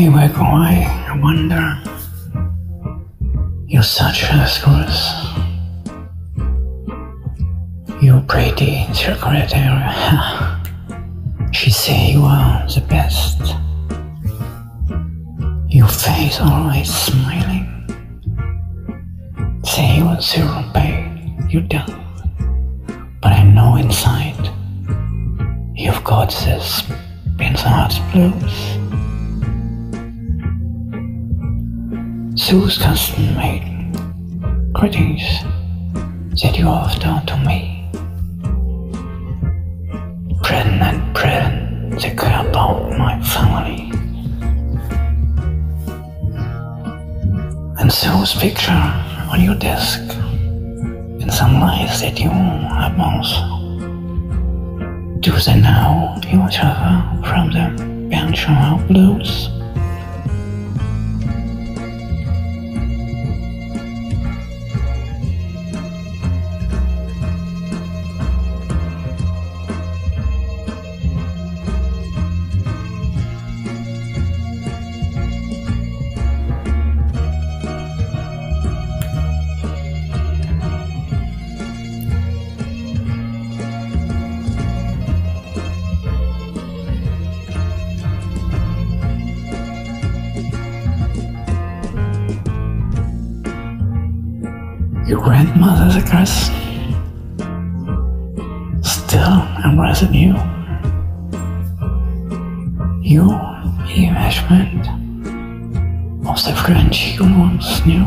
Hey, where go I? Wonder. You're such a screws. You're pretty secretary. she say you are the best. Your face always smiling. Say you're zero pain, you don't. But I know inside you've got this Heart blues. Custom made greetings that you have done to me. Present and present, they care about my family. And Sue's picture on your desk, and some lies that you have. Do they know each other from the Bensonhurst Blues? Your grandmother's address still embracing you. Your imagination of the French you once knew.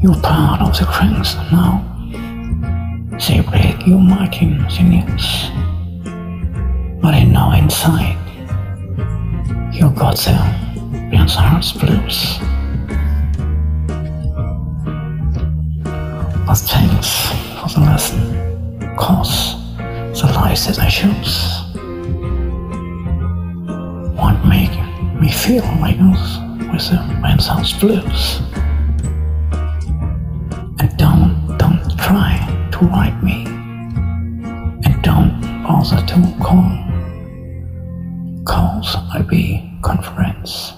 You're part of the French now. They break your markings in news. But I know inside you got the Bensonhurst blues. But thanks for the lesson, cause the lies that I choose won't make me feel like this with the man's house blues. And don't, don't try to write me, and don't bother to call, cause I'll be conference.